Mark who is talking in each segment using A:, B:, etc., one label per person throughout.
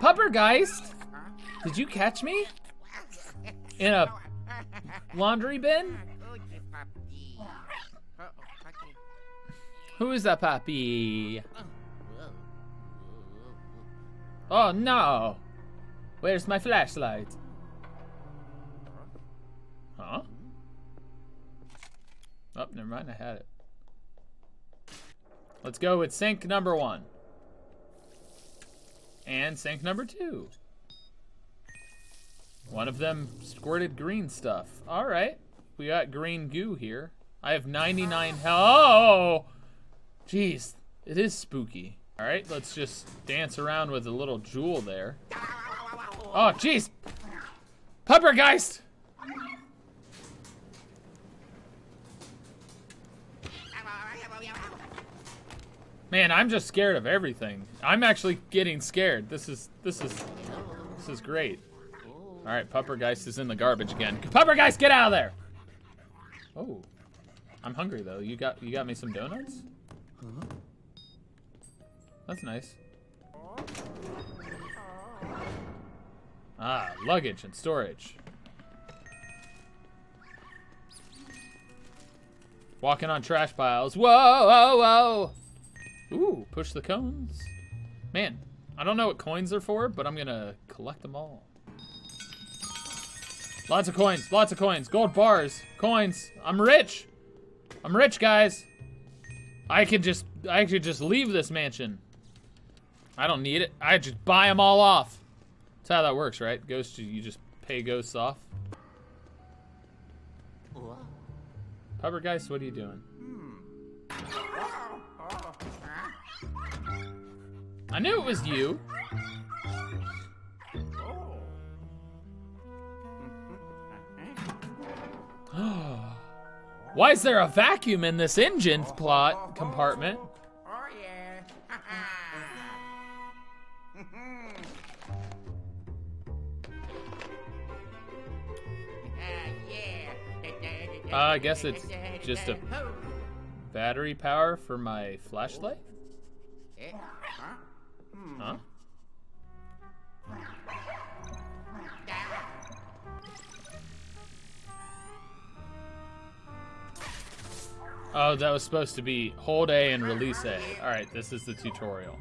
A: Puppergeist! Did you catch me? In a laundry bin? Who is that puppy? Oh no! Where's my flashlight? Huh? Oh, never mind, I had it. Let's go with sink number one. And sink number two. One of them squirted green stuff. All right. We got green goo here. I have 99 health. Oh! Jeez, it is spooky. All right, let's just dance around with a little jewel there. Oh, jeez! Puppergeist! Man, I'm just scared of everything. I'm actually getting scared. This is this is this is great. All right, Puppergeist is in the garbage again. Puppergeist, get out of there! Oh, I'm hungry though. You got you got me some donuts? That's nice. Ah, luggage and storage. Walking on trash piles. Whoa, whoa, whoa! Ooh, push the cones. Man, I don't know what coins are for, but I'm gonna collect them all. Lots of coins, lots of coins. Gold bars, coins. I'm rich. I'm rich, guys. I could just, I could just leave this mansion. I don't need it. I just buy them all off. That's how that works, right? Ghost, you just pay ghosts off. Pepper Puppergeist, what are you doing? Hmm. I knew it was you. Why is there a vacuum in this engine plot compartment?
B: Oh yeah.
A: Uh, I guess it's just a battery power for my flashlight? Oh, that was supposed to be hold A and release A. Alright, this is the tutorial.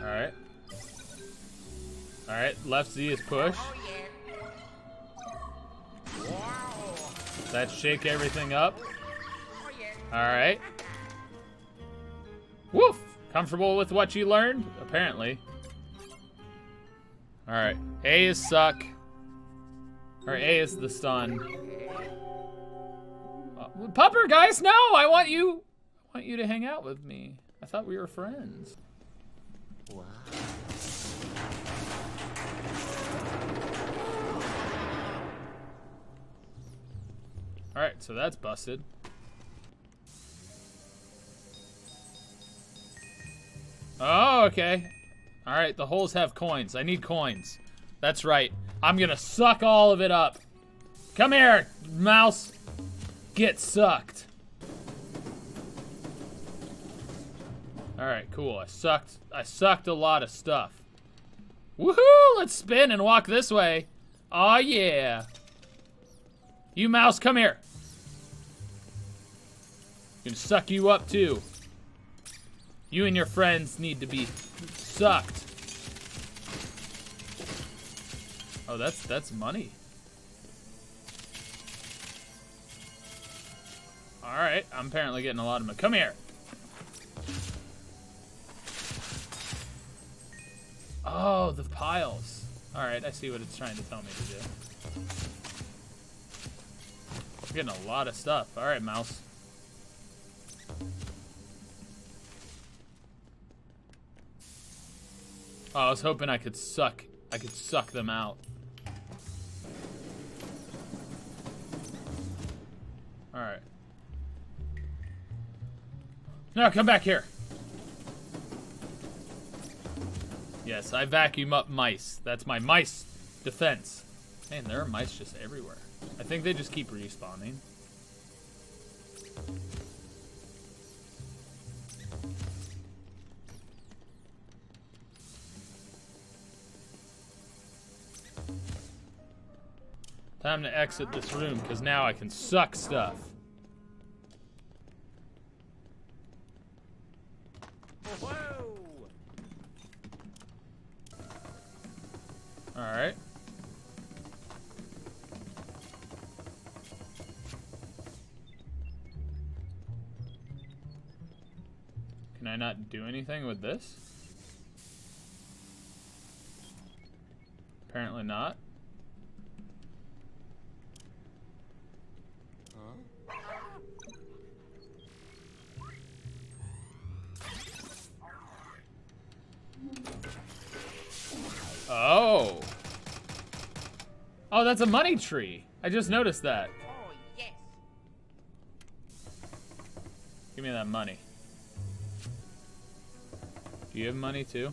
A: Alright. Alright, left Z is push. That shake everything up. Alright. Woof! Comfortable with what you learned? Apparently. Alright. A is suck. Or A is the stun. Uh, Pupper, guys, no! I want you I want you to hang out with me. I thought we were friends.
B: Wow.
A: Alright, so that's busted. Oh, okay. Alright, the holes have coins. I need coins. That's right. I'm gonna suck all of it up. Come here, mouse. Get sucked. Alright, cool. I sucked I sucked a lot of stuff. Woohoo! Let's spin and walk this way. Aw, oh, yeah. You mouse, come here. Gonna suck you up too. You and your friends need to be sucked. Oh, that's that's money. All right, I'm apparently getting a lot of money. Come here. Oh, the piles. All right, I see what it's trying to tell me to do. I'm getting a lot of stuff. All right, mouse. Oh, I was hoping I could suck. I could suck them out. All right. Now come back here. Yes, I vacuum up mice. That's my mice defense. Man, there are mice just everywhere. I think they just keep respawning. Time to exit this room, because now I can suck stuff. Alright. Can I not do anything with this? Apparently not. Oh. Oh, that's a money tree. I just noticed that.
B: Oh, yes.
A: Give me that money. Do you have money too?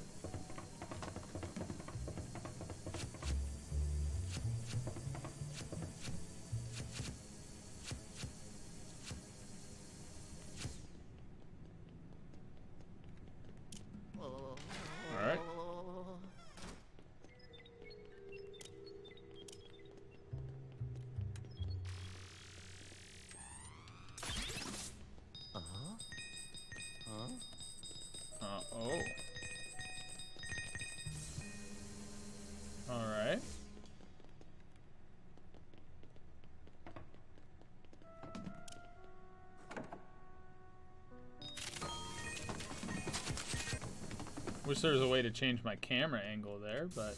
A: Wish there was a way to change my camera angle there, but.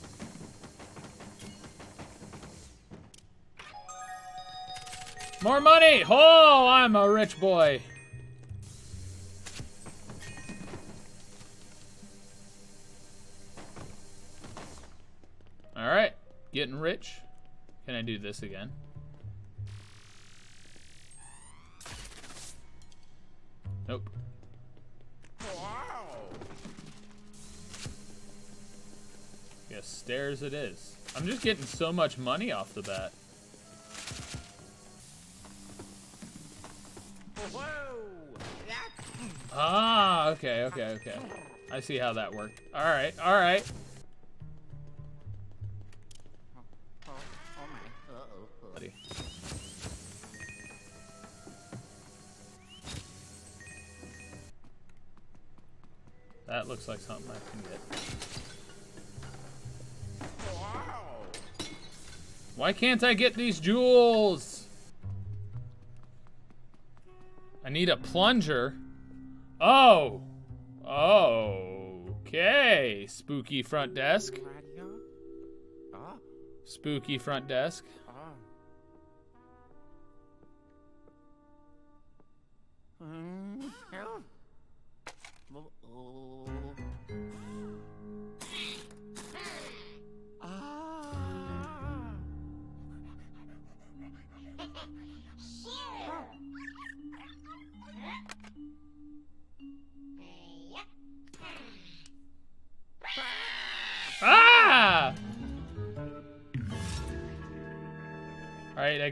A: More money! Oh, I'm a rich boy. Alright, getting rich. Can I do this again? Stairs it is. I'm just getting so much money off the bat. Ah, okay, okay, okay. I see how that worked. Alright, alright. That looks like something I can get. Why can't I get these jewels? I need a plunger. Oh. Oh, okay. Spooky front desk.
B: Ah,
A: Spooky front desk.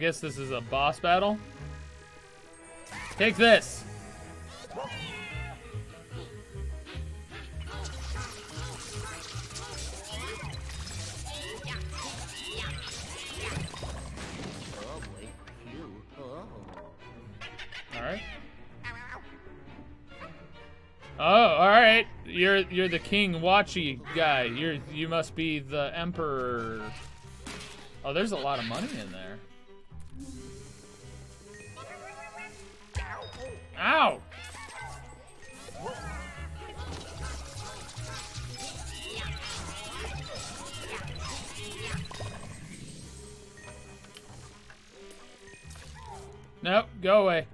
A: Guess this is a boss battle. Take this! Alright. Oh, alright. You're you're the king watchy guy. You're you must be the emperor. Oh, there's a lot of money in there. Ow! Nope, go away.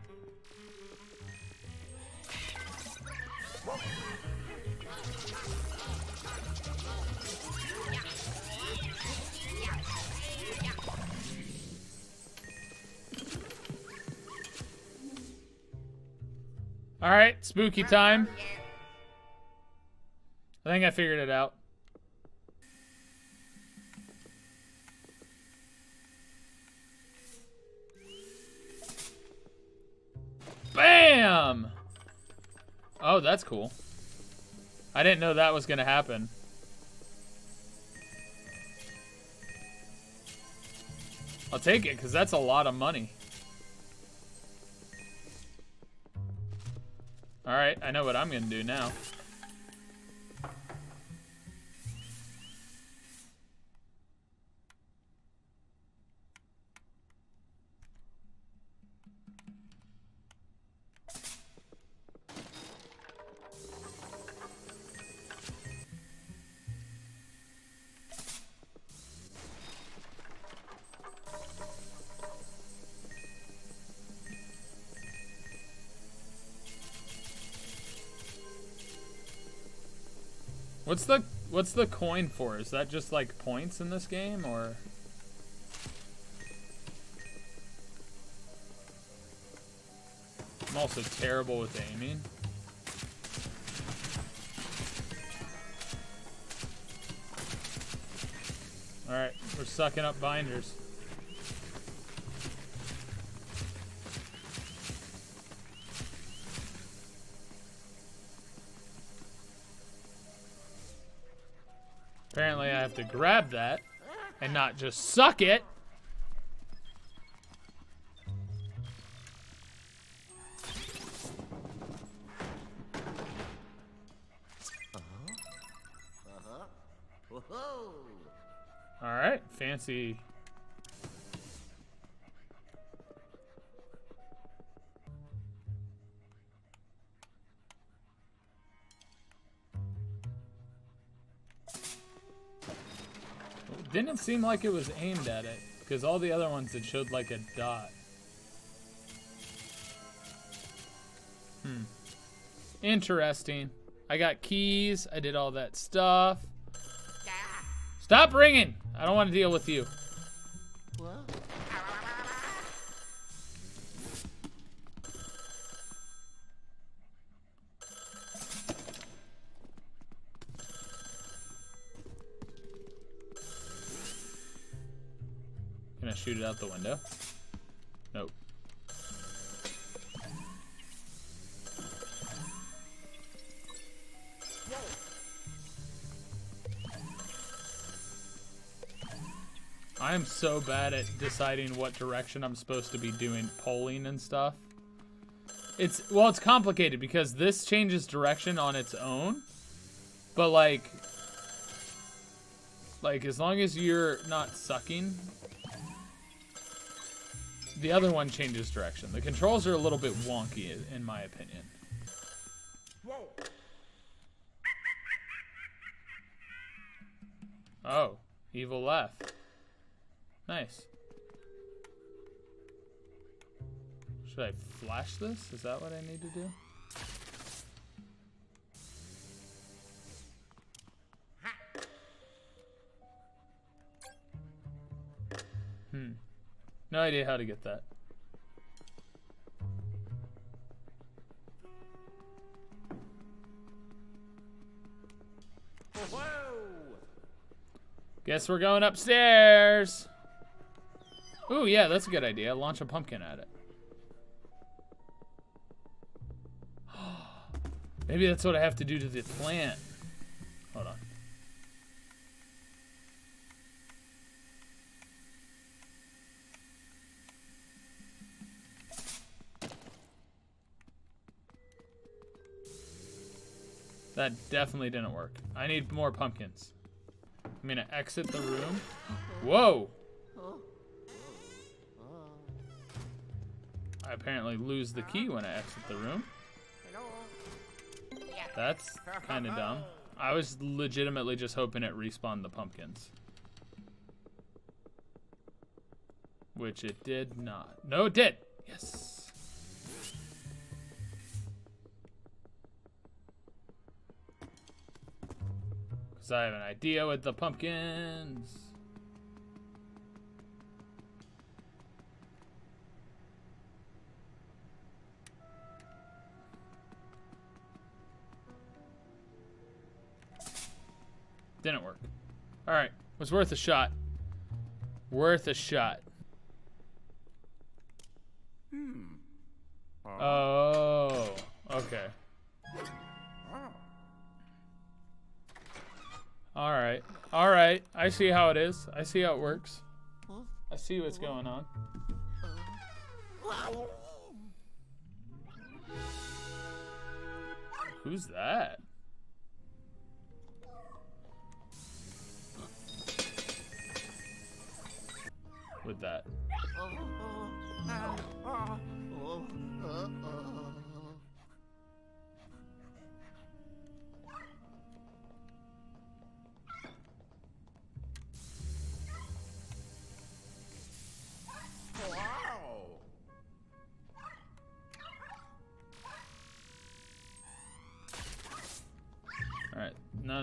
A: All right, spooky time. I think I figured it out. Bam! Oh, that's cool. I didn't know that was gonna happen. I'll take it, because that's a lot of money. Know what I'm gonna do now. What's the what's the coin for? Is that just like points in this game or I'm also terrible with aiming. Alright, we're sucking up binders. Apparently I have to grab that and not just suck it.
B: Uh-huh. Uh-huh.
A: All right, fancy. Didn't seem like it was aimed at it because all the other ones it showed like a dot. Hmm. Interesting. I got keys. I did all that stuff. Stop ringing! I don't want to deal with you. I shoot it out the window? Nope. I am so bad at deciding what direction I'm supposed to be doing polling and stuff. It's well, it's complicated because this changes direction on its own. But like like as long as you're not sucking, the other one changes direction. The controls are a little bit wonky in my opinion. Whoa. Oh, evil left. Nice. Should I flash this? Is that what I need to do? Hmm. No idea how to get that. Guess we're going upstairs. Ooh, yeah, that's a good idea. Launch a pumpkin at it. Maybe that's what I have to do to the plant. Hold on. That definitely didn't work. I need more pumpkins. I'm gonna exit the room. Whoa! I apparently lose the key when I exit the room. That's kind of dumb. I was legitimately just hoping it respawned the pumpkins. Which it did not. No, it did! Yes! I have an idea with the pumpkins. Didn't work. All right, was worth a shot. Worth a shot. Hmm. Oh, okay. All right, all right. I see how it is. I see how it works. I see what's going on. Who's that? With that.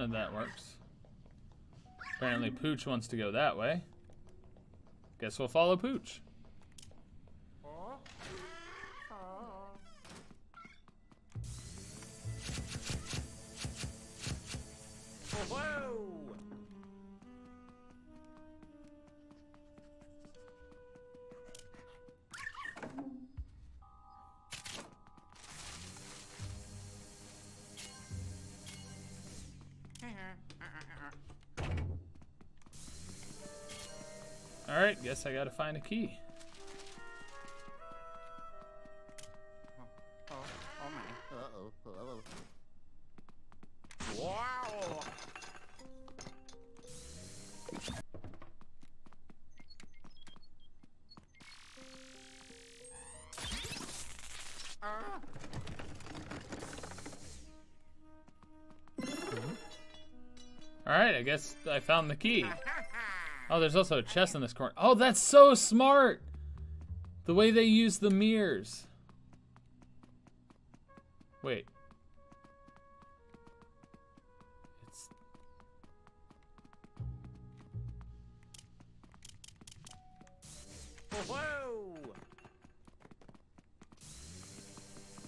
A: None of that works. Apparently Pooch wants to go that way. Guess we'll follow Pooch. Guess I gotta find a key.
B: Oh, oh my. Uh-oh. Uh-oh. Wow! Ah!
A: Alright, I guess I found the key. Oh, there's also a chest in this corner. Oh, that's so smart! The way they use the mirrors. Wait. It's
B: Whoa!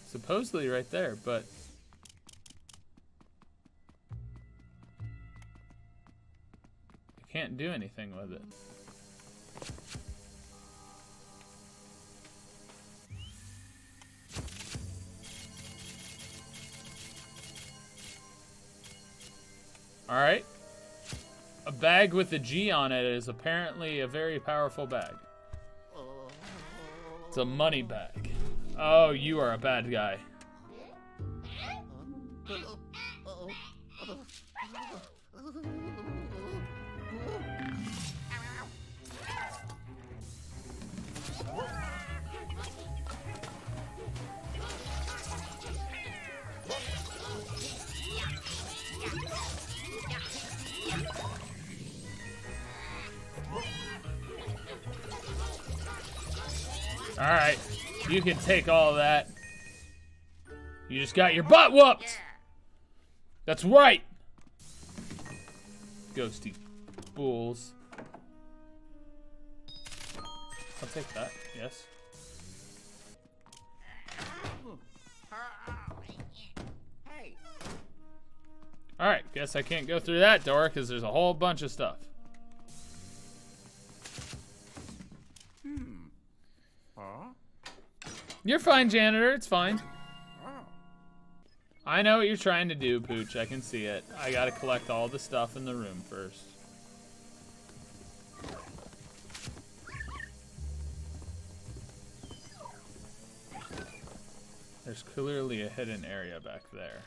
A: supposedly right there, but can't do anything with it. Alright. A bag with a G on it is apparently a very powerful bag. It's a money bag. Oh, you are a bad guy. Alright, you can take all that. You just got your butt whooped! That's right! Ghosty bulls. I'll take that, yes. Alright, guess I can't go through that door because there's a whole bunch of stuff. You're fine, janitor, it's fine.
B: Oh.
A: I know what you're trying to do, Pooch. I can see it. I gotta collect all the stuff in the room first. There's clearly a hidden area back there.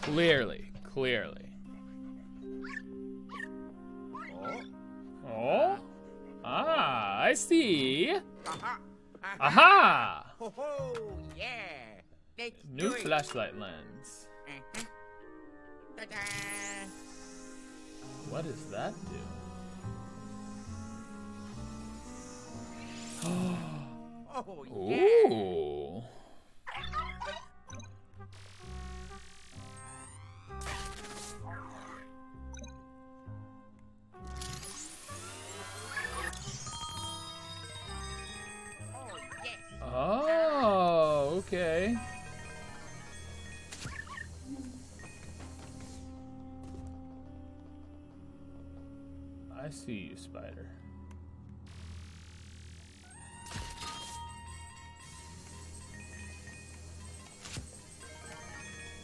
A: Clearly, clearly.
B: Oh.
A: oh. Oh? Ah, I see.
B: Aha! Aha!
A: Aha!
B: Ho ho! Yeah! Let's
A: New flashlight lens.
B: Uh-huh.
A: What does that do?
B: Oh yeah!
A: Ooh. Okay. I see you, spider.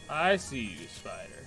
A: I see you, spider.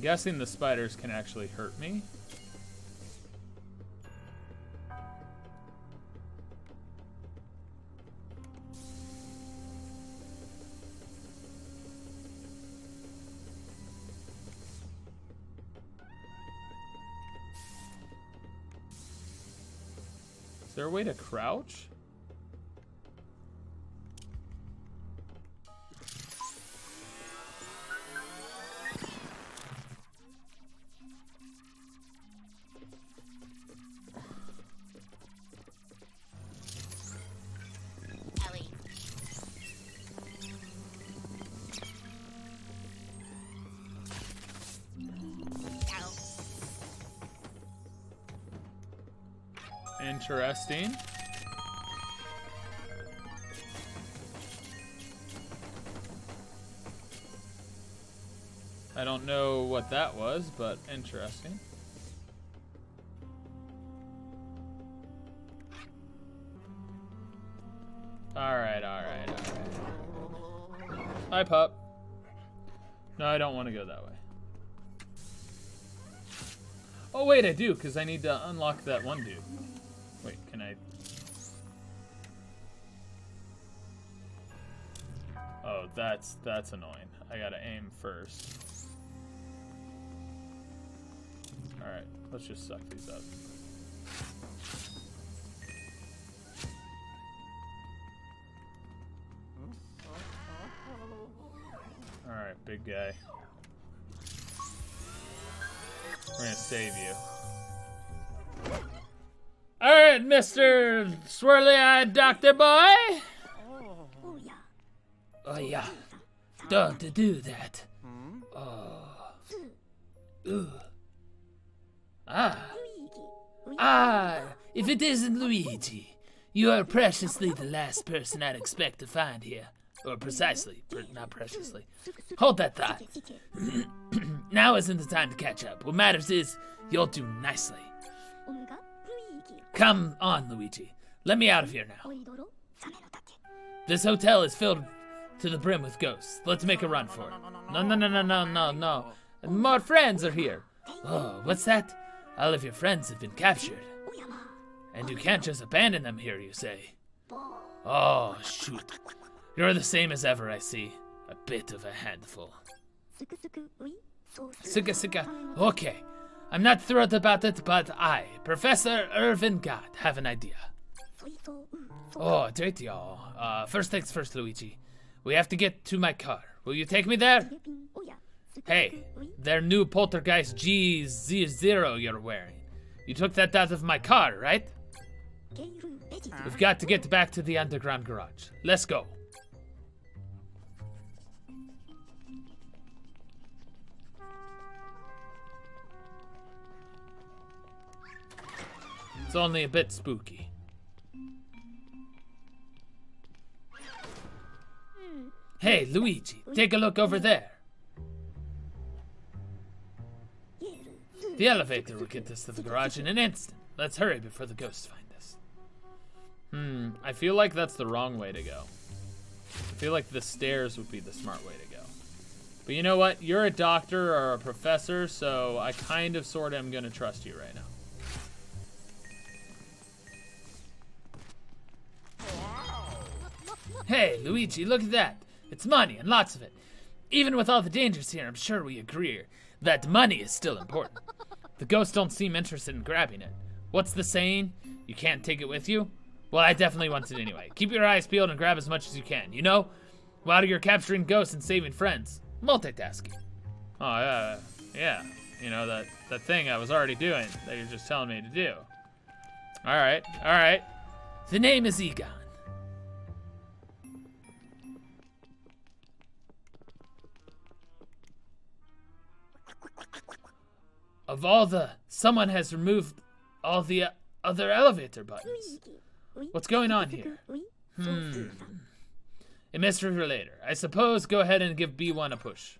A: I'm guessing the spiders can actually hurt me. Is there a way to crouch? Interesting. I don't know what that was, but interesting. Alright, alright, alright. Hi, pup. No, I don't want to go that way. Oh, wait, I do, because I need to unlock that one dude. That's that's annoying. I gotta aim first. Alright, let's just suck these up. Alright, big guy. We're gonna save you. Alright, Mr. Swirly Eyed Doctor Boy! Oh, yeah. Don't do that. Oh. Ooh. Ah. Ah, if it isn't Luigi, you are preciously the last person I'd expect to find here. Or precisely, pre- not preciously. Hold that thought. now isn't the time to catch up. What matters is you'll do nicely. Come on, Luigi. Let me out of here now. This hotel is filled to the brim with ghosts. Let's make a run for it. No, no, no, no, no, no, no. More friends are here. Oh, what's that? All of your friends have been captured. And you can't just abandon them here, you say? Oh, shoot. You're the same as ever, I see. A bit of a handful. Suka Suka. Okay. I'm not thrilled about it, but I, Professor Elvin Gadd, have an idea. Oh, dirty y'all. Uh, first things first, Luigi. We have to get to my car. Will you take me there? Hey, their new Poltergust GZ0 you're wearing. You took that out of my car, right? We've got to get back to the underground garage. Let's go. It's only a bit spooky. Hey, Luigi, take a look over there. The elevator will get us to the garage in an instant. Let's hurry before the ghosts find us. Hmm, I feel like that's the wrong way to go. I feel like the stairs would be the smart way to go. But you know what? You're a doctor or a professor, so I kind of sort of am going to trust you right now. Hey, Luigi, look at that. It's money and lots of it. Even with all the dangers here, I'm sure we agree that money is still important. The ghosts don't seem interested in grabbing it. What's the saying? You can't take it with you? Well, I definitely want it anyway. Keep your eyes peeled and grab as much as you can, you know? While you're capturing ghosts and saving friends. Multitasking. Oh, yeah. Yeah. You know, that, that thing I was already doing that you're just telling me to do. Alright, alright. The name is Egon. Of all the, someone has removed all the uh, other elevator buttons. What's going on here? Hmm. A mystery for later. I suppose go ahead and give B1 a push.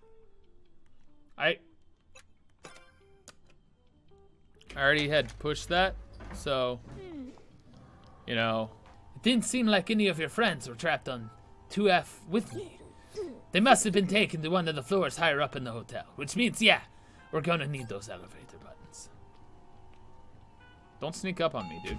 A: I... I already had pushed that, so... You know... It didn't seem like any of your friends were trapped on 2F with me. They must have been taken to one of the floors higher up in the hotel. Which means, yeah, We're gonna need those elevator buttons. Don't sneak up on me, dude.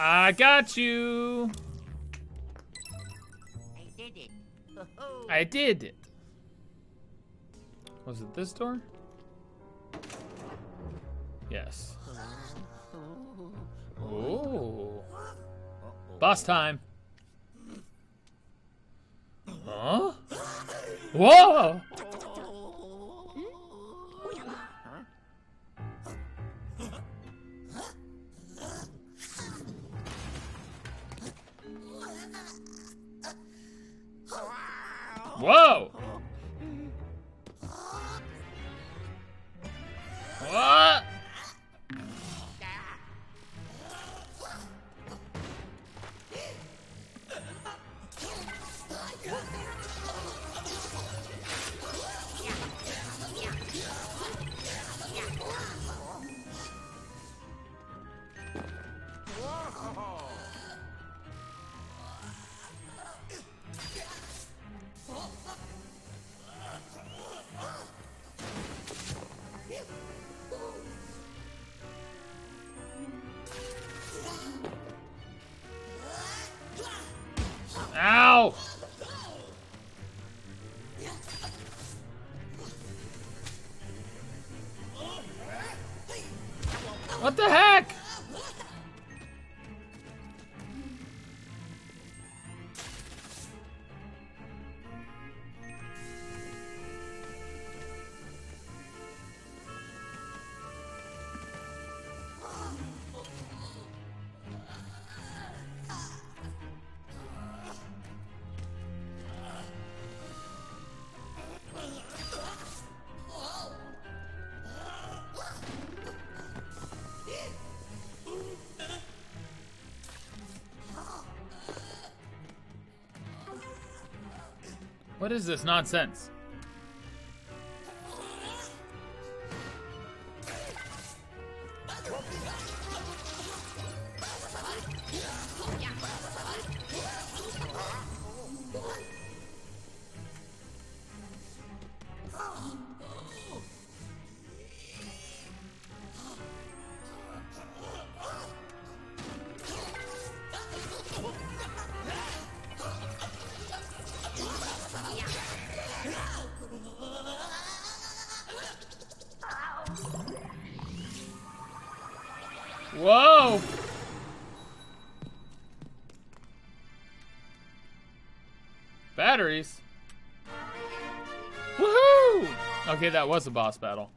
A: I got you.
B: I did it.
A: Was it this door? Yes. Oh. Boss time. Huh? Whoa! Whoa! What is this nonsense? That was a boss battle.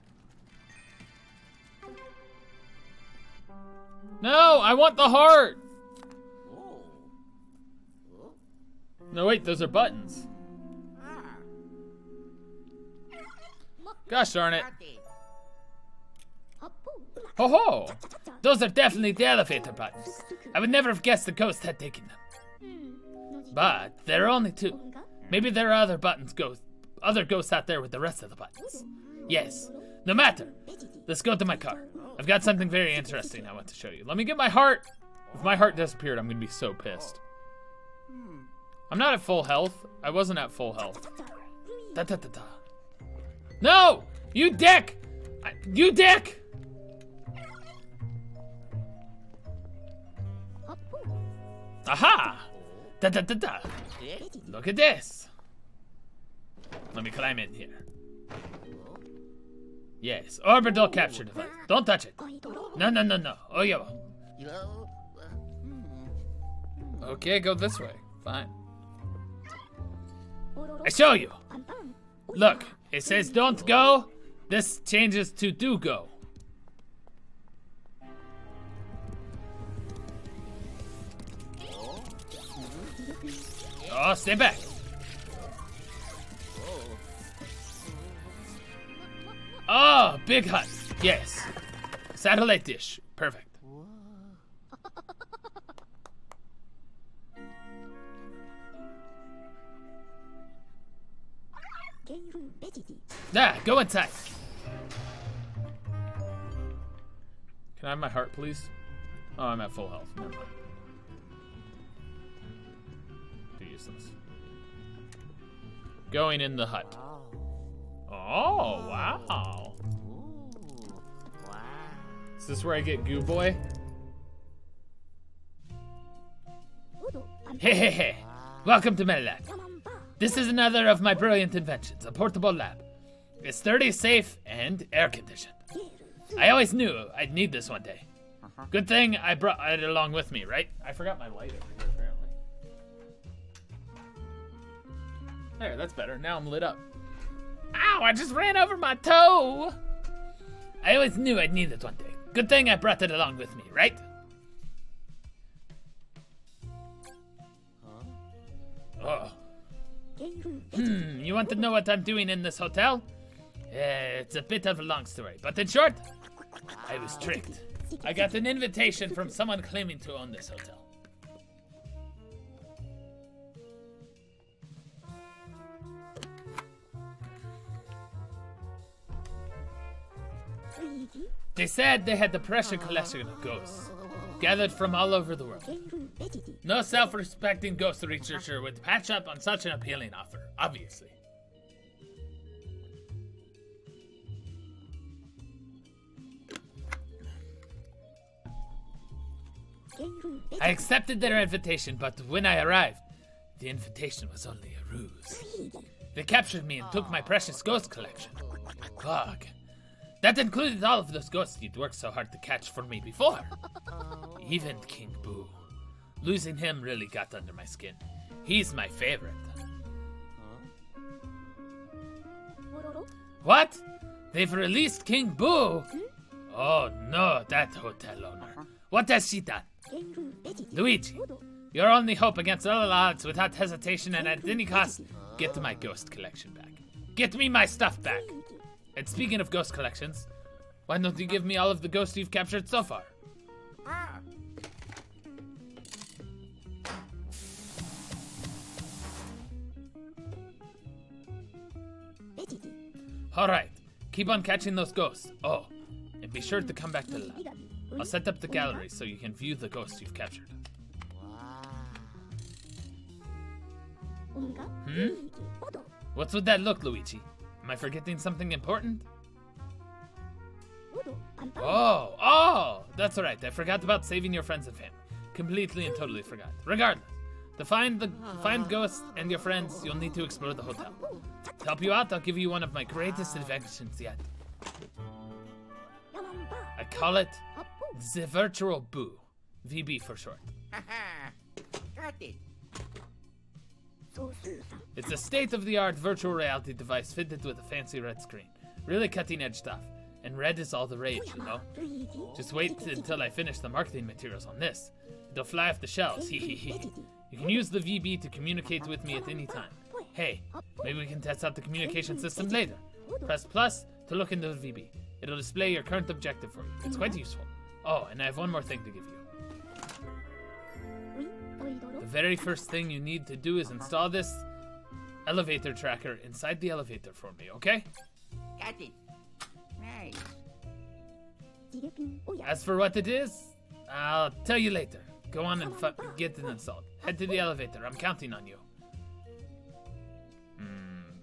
A: No, I want the heart. No, wait, those are buttons. Gosh darn it. Ho ho! Those are definitely the elevator buttons. I would never have guessed the ghost had taken them. But there are only two. Maybe there are other buttons ghosts other ghosts out there with the rest of the buttons. Yes. No matter. Let's go to my car. I've got something very interesting I want to show you. Let me get my heart. If my heart disappeared, I'm gonna be so pissed. I'm not at full health. I wasn't at full health. Da da da da. No! You dick! I, you dick! Aha! Da da da da. Look at this. Let me climb in here. Yes, orbital capture device. Don't touch it. No, no, no, no. Oh, yeah. Okay, go this way. Fine. I show you. Look, it says don't go. This changes to do go. Oh, stay back. big hut. Yes. Satellite dish. Perfect. Yeah, go inside. Can I have my heart, please? Oh, I'm at full health. Never mind. Too useless. Going in the hut. Oh, wow.
B: Ooh. Wow.
A: Is this where I get Goo Boy? Hey, hey, hey. Welcome to my lab. This is another of my brilliant inventions, a portable lab. It's sturdy, safe, and air conditioned. I always knew I'd need this one day. Uh-huh. Good thing I brought it along with me, right? I forgot my light over here, apparently. There, that's better. Now I'm lit up. Ow, I just ran over my toe! I always knew I'd need it one day. Good thing I brought it along with me, right? Oh. Hmm, you want to know what I'm doing in this hotel? Uh, it's a bit of a long story, but in short, I was tricked. I got an invitation from someone claiming to own this hotel. They said they had the precious collection of ghosts, gathered from all over the world. No self respecting ghost researcher would patch up on such an appealing offer, obviously. I accepted their invitation, but when I arrived, the invitation was only a ruse. They captured me and took my precious ghost collection. Ugh. That included all of those ghosts you'd worked so hard to catch for me before. Even King Boo. Losing him really got under my skin. He's my favorite. What? They've released King Boo? Oh no, that hotel owner. What has she done? Luigi, your only hope against all odds without hesitation and at any cost, get to my ghost collection back. Get me my stuff back. And speaking of ghost collections, why don't you give me all of the ghosts you've captured so far? Alright, keep on catching those ghosts. Oh, and be sure to come back to the lab. I'll set up the gallery so you can view the ghosts you've captured. Hmm? What's with that look, Luigi? Am I forgetting something important? Oh, oh, that's alright. I forgot about saving your friends and family. Completely and totally forgot. Regardless, to find the find ghosts and your friends, you'll need to explore the hotel. To help you out, I'll give you one of my greatest inventions yet. I call it the Virtual Boo, VB for short.
B: Haha. Got it.
A: It's a state-of-the-art virtual reality device fitted with a fancy red screen. Really cutting-edge stuff. And red is all the rage, you know? Just wait until I finish the marketing materials on this. It'll fly off the shelves, hee hee hee. You can use the VB to communicate with me at any time. Hey, maybe we can test out the communication system later. Press plus to look into the VB. It'll display your current objective for you. It's quite useful. Oh, and I have one more thing to give you. The very first thing you need to do is install this elevator tracker inside the elevator for me, okay?
B: Got it. Nice.
A: As for what it is, I'll tell you later. Go on and fu- get it installed. Head to the elevator. I'm counting on you. Hmm.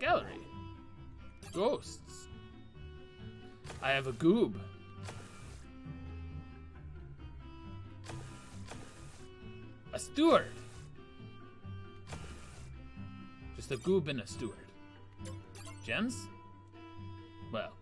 A: Gallery. Ghosts. I have a goob. A steward. Just a goob and a steward. Gems? Well.